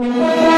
Thank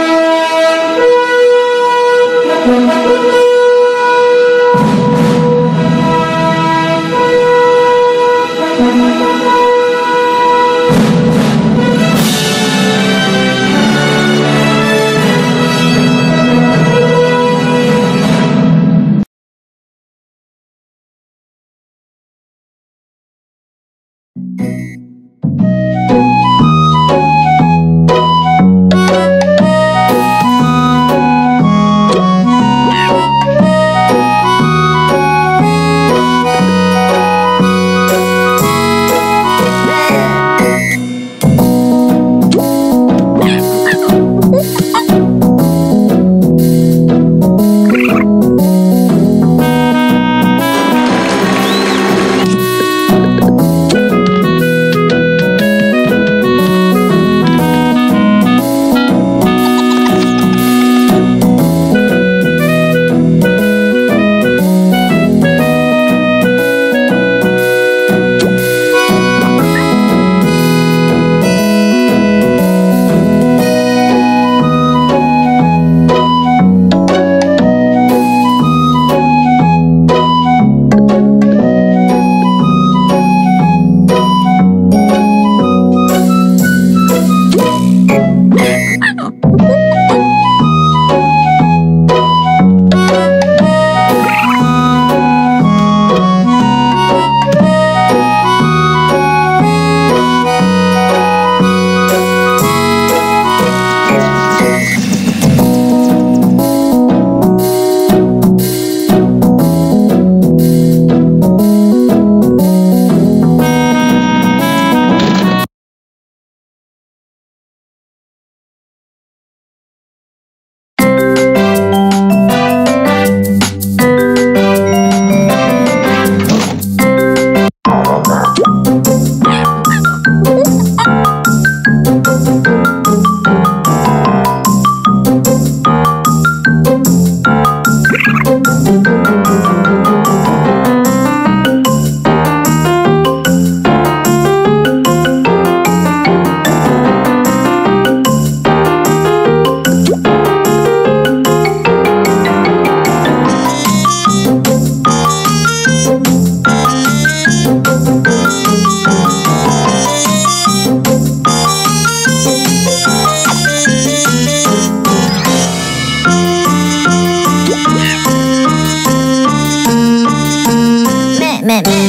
妹妹。